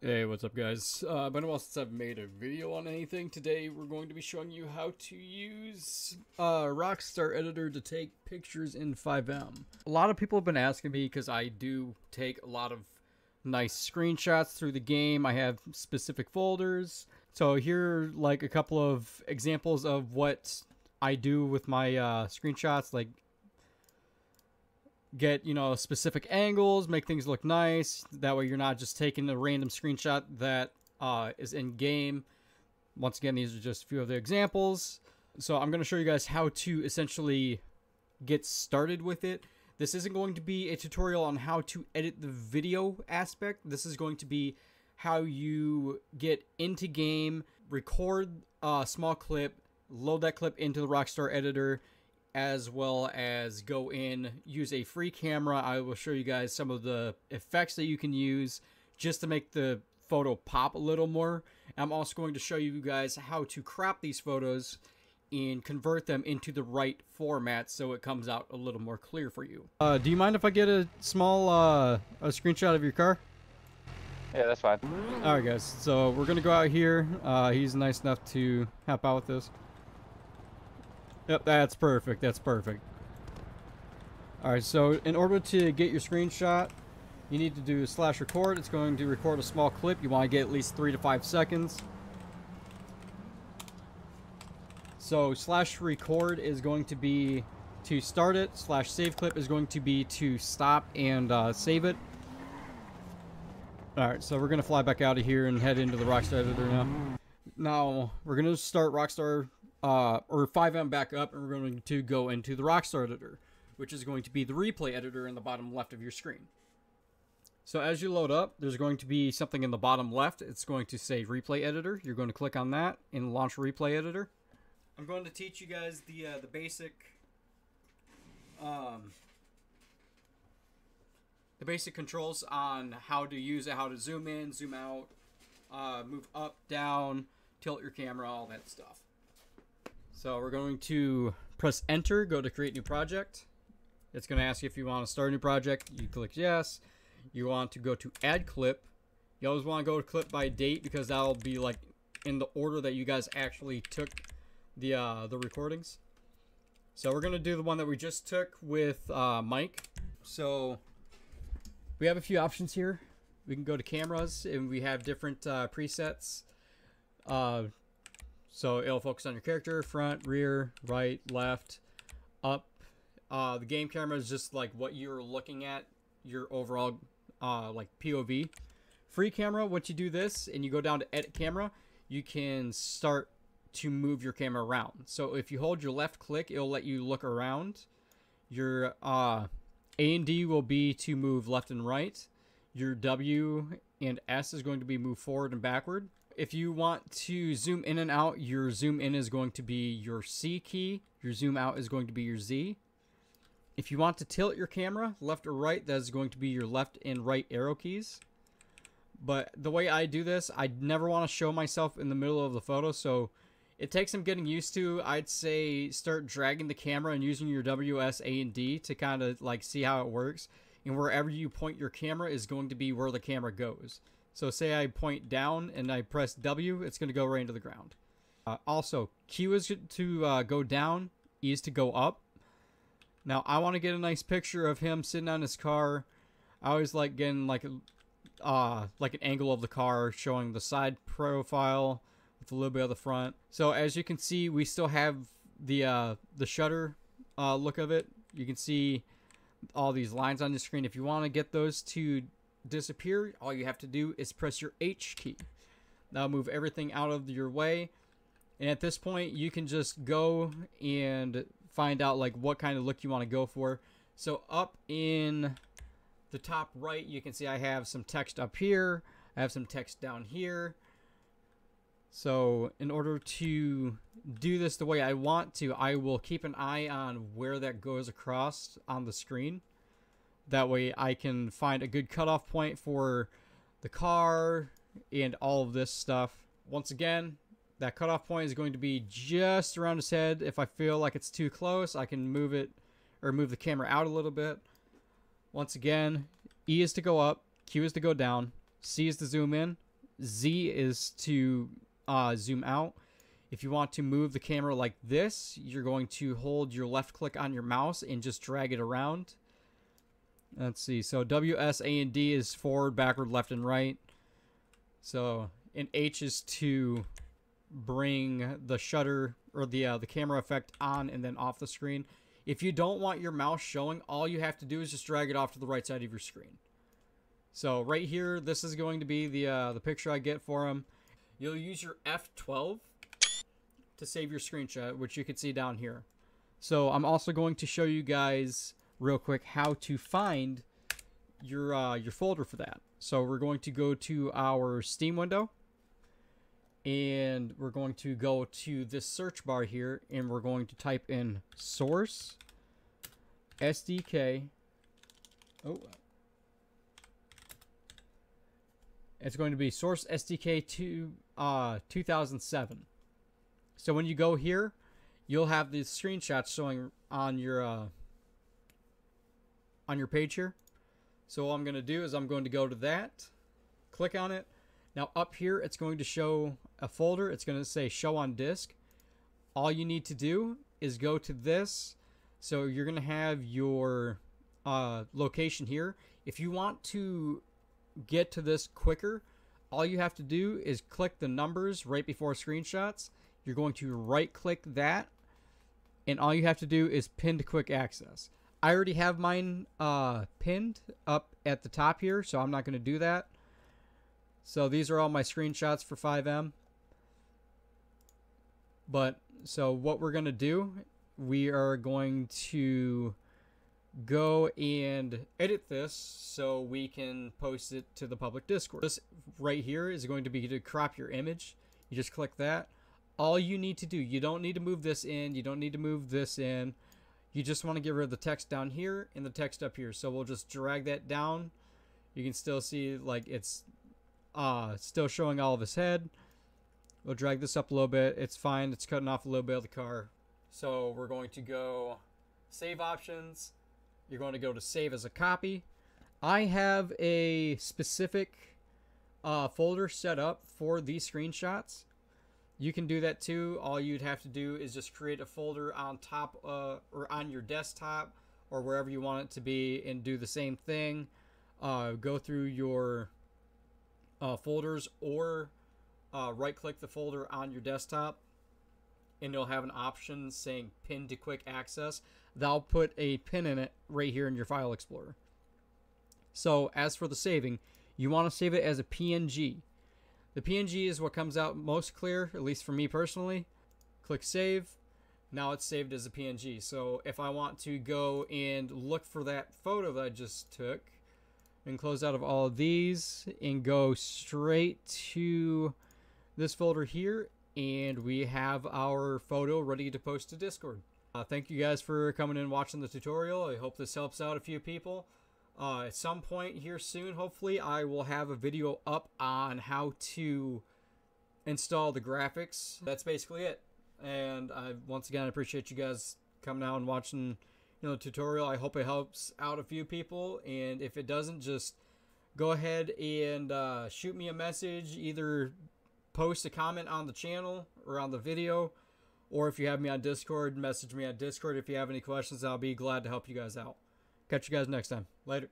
Hey, what's up guys? Uh, been a while since I've made a video on anything. Today we're going to be showing you how to use uh, Rockstar Editor to take pictures in FiveM. A lot of people have been asking me because I do take a lot of nice screenshots through the game. I have specific folders. So here are like a couple of examples of what I do with my uh, screenshots, like get you know specific angles make things look nice. That way you're not just taking a random screenshot that uh, is in game once again these are just a few of the examples. So i'm going to show you guys how to essentially get started with it. This isn't going to be a tutorial on how to edit the video aspect. This is going to be how you get into game record a small clip load that clip into the rockstar editor as well as go in, use a free camera. I will show you guys some of the effects that you can use just to make the photo pop a little more. I'm also going to show you guys how to crop these photos and convert them into the right format so it comes out a little more clear for you. Uh, do you mind if I get a small uh, a screenshot of your car? Yeah, that's fine. Alright guys, so we're gonna go out here. Uh, he's nice enough to help out with this. Yep, that's perfect. That's perfect. Alright, so in order to get your screenshot, you need to do slash record. It's going to record a small clip. You want to get at least three to five seconds. So slash record is going to be to start it. Slash save clip is going to be to stop and uh, save it. Alright, so we're going to fly back out of here and head into the Rockstar editor now. Now, we're going to start Rockstar uh, or FiveM back up, and we're going to go into the Rockstar editor, which is going to be the replay editor in the bottom left of your screen. So as you load up, there's going to be something in the bottom left. It's going to say replay editor. You're going to click on that and launch replay editor. I'm going to teach you guys the uh, the basic um, the basic controls on how to use it, how to zoom in, zoom out, uh, move up, down, tilt your camera, all that stuff. So we're going to press enter, go to create new project. It's going to ask you if you want to start a new project. You click yes. You want to go to add clip. You always want to go to clip by date because that'll be like in the order that you guys actually took the uh, the recordings. So we're going to do the one that we just took with uh, Mike. So we have a few options here. We can go to cameras and we have different uh, presets. So it'll focus on your character, front, rear, right, left, up. Uh, the game camera is just like what you're looking at, your overall uh, like POV. Free camera, once you do this and you go down to edit camera, you can start to move your camera around. So if you hold your left click, it'll let you look around. Your uh, A and D will be to move left and right. Your W and S is going to be move forward and backward if you want to zoom in and out, your zoom in is going to be your C key. Your zoom out is going to be your Z. If you want to tilt your camera left or right, that is going to be your left and right arrow keys. But the way I do this, I never want to show myself in the middle of the photo, so it takes some getting used to. I'd say start dragging the camera and using your WS, A, and D to kind of like see how it works. And wherever you point your camera is going to be where the camera goes. So say I point down and I press W, it's going to go right into the ground. Uh, also, Q is to uh, go down, E is to go up. Now, I want to get a nice picture of him sitting on his car. I always like getting like a, uh, like an angle of the car showing the side profile with a little bit of the front. So as you can see, we still have the uh, the shutter uh, look of it. You can see all these lines on the screen. If you want to get those to disappear, all you have to do is press your H key. That'll move everything out of your way. And at this point, you can just go and find out like what kind of look you want to go for. So up in the top right, you can see I have some text up here. I have some text down here. So in order to do this the way I want to, I will keep an eye on where that goes across on the screen. That way I can find a good cutoff point for the car and all of this stuff. Once again, that cutoff point is going to be just around his head. If I feel like it's too close, I can move it or move the camera out a little bit. Once again, E is to go up, Q is to go down, C is to zoom in, Z is to uh, zoom out. If you want to move the camera like this, you're going to hold your left click on your mouse and just drag it around. Let's see. So W, S, A, and D is forward, backward, left, and right. So, and H is to bring the shutter or the uh, the camera effect on and then off the screen. If you don't want your mouse showing, all you have to do is just drag it off to the right side of your screen. So right here, this is going to be the uh, the picture I get for him. You'll use your F12 to save your screenshot, which you can see down here. So I'm also going to show you guys real quick how to find your uh, your folder for that. So we're going to go to our Steam window and we're going to go to this search bar here and we're going to type in source SDK oh it's going to be source SDK 2 uh 2007 so when you go here you'll have these screenshots showing on your uh on your page here so all I'm going to do is I'm going to go to that click on it now up here, it's going to show a folder. It's going to say show on disk. All you need to do is go to this. So you're going to have your uh, location here. If you want to get to this quicker, all you have to do is click the numbers right before screenshots. You're going to right click that. And all you have to do is pin to quick access. I already have mine uh, pinned up at the top here, so I'm not going to do that. So these are all my screenshots for FiveM. But so what we're going to do, we are going to go and edit this so we can post it to the public Discord. This right here is going to be to crop your image. You just click that. All you need to do, you don't need to move this in, you don't need to move this in. You just want to get rid of the text down here and the text up here. So we'll just drag that down. You can still see like it's uh, still showing all of his head. We'll drag this up a little bit. It's fine. It's cutting off a little bit of the car. So we're going to go save options. You're going to go to save as a copy. I have a specific uh, folder set up for these screenshots. You can do that too. All you'd have to do is just create a folder on top uh, or on your desktop or wherever you want it to be and do the same thing. Uh, go through your uh, folders or uh, right click the folder on your desktop and you'll have an option saying pin to quick access. That'll put a pin in it right here in your file explorer. So as for the saving, you want to save it as a PNG. The PNG is what comes out most clear, at least for me personally. Click save. Now it's saved as a PNG. So if I want to go and look for that photo that I just took, and close out of all of these and go straight to this folder here and we have our photo ready to post to Discord. Uh, thank you guys for coming and watching the tutorial. I hope this helps out a few people. Uh, at some point here soon, hopefully, I will have a video up on how to install the graphics. That's basically it. And I once again I appreciate you guys coming out and watching you know tutorial. I hope it helps out a few people, and if it doesn't, just go ahead and uh, shoot me a message. Either post a comment on the channel or on the video, or if you have me on Discord, message me on Discord if you have any questions. I'll be glad to help you guys out. Catch you guys next time. Later.